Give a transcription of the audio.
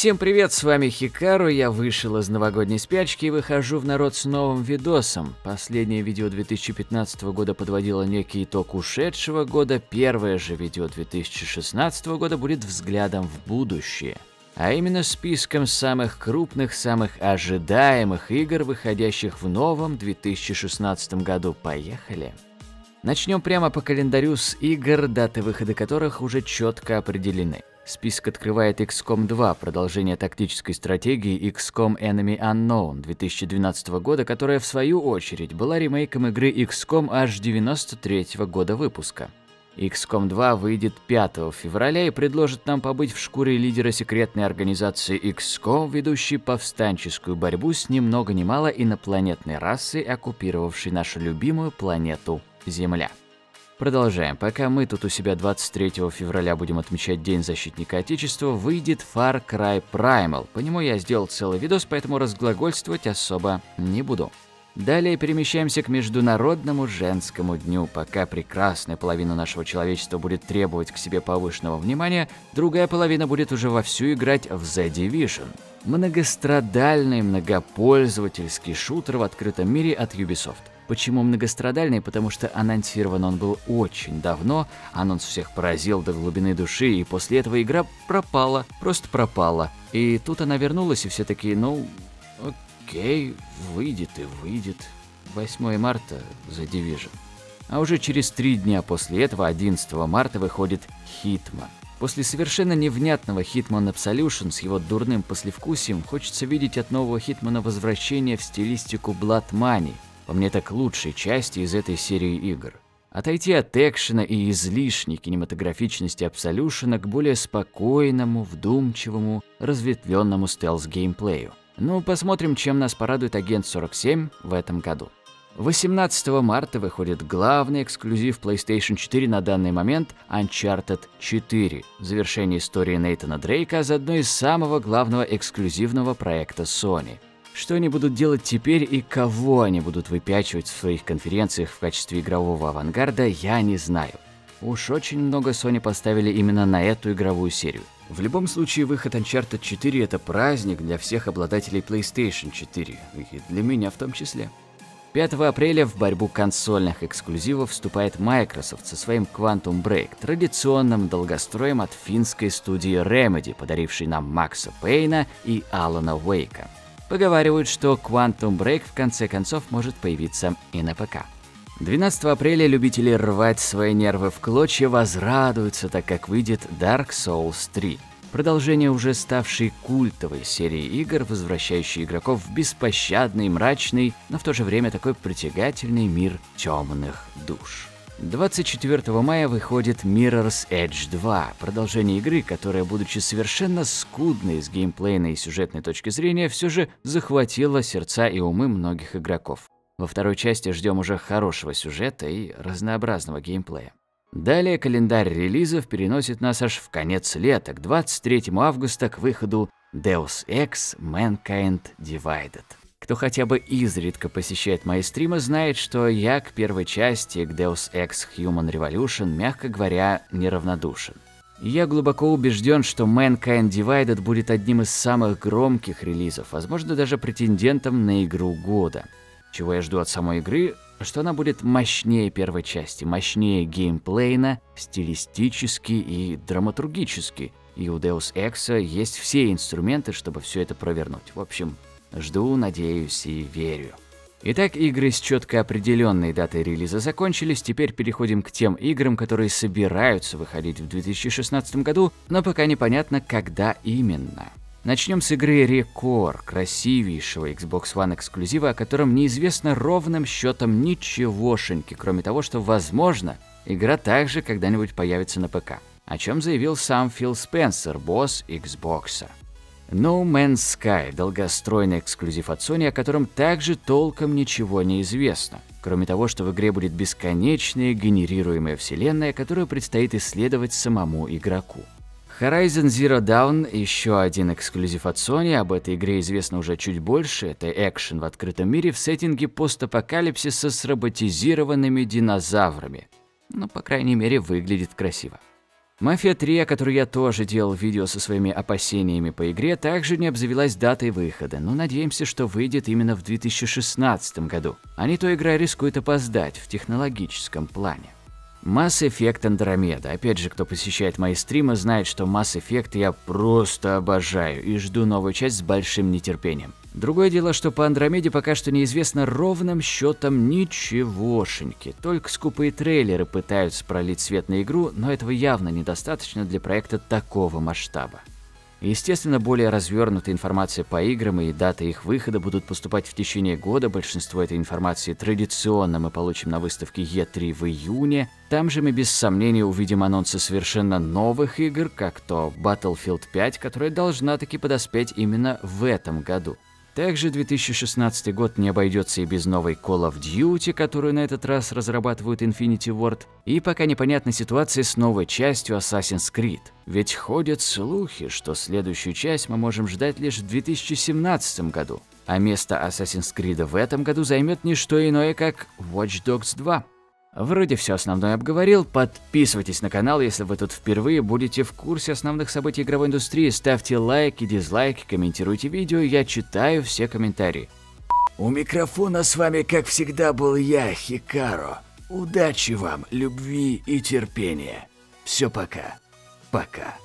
Всем привет, с вами Хикару, я вышел из новогодней спячки и выхожу в народ с новым видосом. Последнее видео 2015 года подводило некий итог ушедшего года, первое же видео 2016 года будет взглядом в будущее. А именно списком самых крупных, самых ожидаемых игр, выходящих в новом 2016 году. Поехали! Начнем прямо по календарю с игр, даты выхода которых уже четко определены. Список открывает XCOM 2, продолжение тактической стратегии XCOM Enemy Unknown 2012 года, которая в свою очередь была ремейком игры XCOM аж 93 года выпуска. XCOM 2 выйдет 5 февраля и предложит нам побыть в шкуре лидера секретной организации XCOM, ведущей повстанческую борьбу с ни много ни мало инопланетной расой, оккупировавшей нашу любимую планету Земля. Продолжаем. Пока мы тут у себя 23 февраля будем отмечать День защитника Отечества, выйдет Far Cry Primal. По нему я сделал целый видос, поэтому разглагольствовать особо не буду. Далее перемещаемся к Международному женскому дню. Пока прекрасная половина нашего человечества будет требовать к себе повышенного внимания, другая половина будет уже вовсю играть в The Division. Многострадальный многопользовательский шутер в открытом мире от Ubisoft. Почему многострадальный? Потому что анонсирован он был очень давно, анонс всех поразил до глубины души, и после этого игра пропала, просто пропала. И тут она вернулась, и все такие, ну, окей, выйдет и выйдет. 8 марта за Division. А уже через три дня после этого, 11 марта, выходит Hitman. После совершенно невнятного Hitman Absolution с его дурным послевкусием хочется видеть от нового Хитмана возвращение в стилистику Blood Money – по мне так лучшей части из этой серии игр. Отойти от экшена и излишней кинематографичности Absolution к более спокойному, вдумчивому, разветвленному стелс-геймплею. Ну, посмотрим, чем нас порадует Агент 47 в этом году. 18 марта выходит главный эксклюзив PlayStation 4 на данный момент Uncharted 4, завершение истории Нейтана Дрейка, а заодно и самого главного эксклюзивного проекта Sony – что они будут делать теперь и кого они будут выпячивать в своих конференциях в качестве игрового авангарда, я не знаю. Уж очень много Sony поставили именно на эту игровую серию. В любом случае, выход Uncharted 4 – это праздник для всех обладателей PlayStation 4, и для меня в том числе. 5 апреля в борьбу консольных эксклюзивов вступает Microsoft со своим Quantum Break, традиционным долгостроем от финской студии Remedy, подарившей нам Макса Пейна и Алана Уэйка. Поговаривают, что Quantum Break в конце концов может появиться и на ПК. 12 апреля любители рвать свои нервы в клочья возрадуются, так как выйдет Dark Souls 3. Продолжение уже ставшей культовой серии игр, возвращающей игроков в беспощадный, мрачный, но в то же время такой притягательный мир темных душ. 24 мая выходит Mirror's Edge 2, продолжение игры, которая, будучи совершенно скудной с геймплейной и сюжетной точки зрения, все же захватила сердца и умы многих игроков. Во второй части ждем уже хорошего сюжета и разнообразного геймплея. Далее календарь релизов переносит нас аж в конец лета, к 23 августа, к выходу Deus Ex Mankind Divided. Кто хотя бы изредка посещает мои стримы, знает, что я к первой части, к Deus Ex Human Revolution, мягко говоря, неравнодушен. Я глубоко убежден, что Mankind Divided будет одним из самых громких релизов, возможно, даже претендентом на игру года. Чего я жду от самой игры? Что она будет мощнее первой части, мощнее геймплейно, стилистически и драматургически. И у Deus Ex есть все инструменты, чтобы все это провернуть. В общем, Жду, надеюсь и верю. Итак, игры с четко определенной датой релиза закончились, теперь переходим к тем играм, которые собираются выходить в 2016 году, но пока непонятно, когда именно. Начнем с игры Recore, красивейшего Xbox One эксклюзива, о котором неизвестно ровным счетом ничегошеньки, кроме того, что, возможно, игра также когда-нибудь появится на ПК. О чем заявил сам Фил Спенсер, босс Xbox. No Man's Sky – долгостройный эксклюзив от Sony, о котором также толком ничего не известно. Кроме того, что в игре будет бесконечная генерируемая вселенная, которую предстоит исследовать самому игроку. Horizon Zero Dawn – еще один эксклюзив от Sony, об этой игре известно уже чуть больше, это экшен в открытом мире в сеттинге постапокалипсиса с роботизированными динозаврами. Ну, по крайней мере, выглядит красиво. Мафия 3, о которой я тоже делал видео со своими опасениями по игре, также не обзавелась датой выхода, но надеемся, что выйдет именно в 2016 году. А не то игра рискует опоздать в технологическом плане. Mass Effect Andromeda. Опять же, кто посещает мои стримы, знает, что Mass Effect я просто обожаю и жду новую часть с большим нетерпением. Другое дело, что по Андромеде пока что неизвестно ровным счетом ничегошеньки. Только скупые трейлеры пытаются пролить свет на игру, но этого явно недостаточно для проекта такого масштаба. Естественно, более развернутая информация по играм и даты их выхода будут поступать в течение года. Большинство этой информации традиционно мы получим на выставке E3 в июне. Там же мы без сомнения увидим анонсы совершенно новых игр, как то Battlefield 5, которая должна таки подоспеть именно в этом году. Также 2016 год не обойдется и без новой Call of Duty, которую на этот раз разрабатывают Infinity Ward, и пока непонятна ситуация с новой частью Assassin's Creed. Ведь ходят слухи, что следующую часть мы можем ждать лишь в 2017 году, а место Assassin's Creed в этом году займет не что иное, как Watch Dogs 2. Вроде все основное обговорил. Подписывайтесь на канал, если вы тут впервые будете в курсе основных событий игровой индустрии. Ставьте лайки, дизлайки, комментируйте видео, я читаю все комментарии. У микрофона с вами, как всегда, был я, Хикаро. Удачи вам, любви и терпения. Все пока. Пока.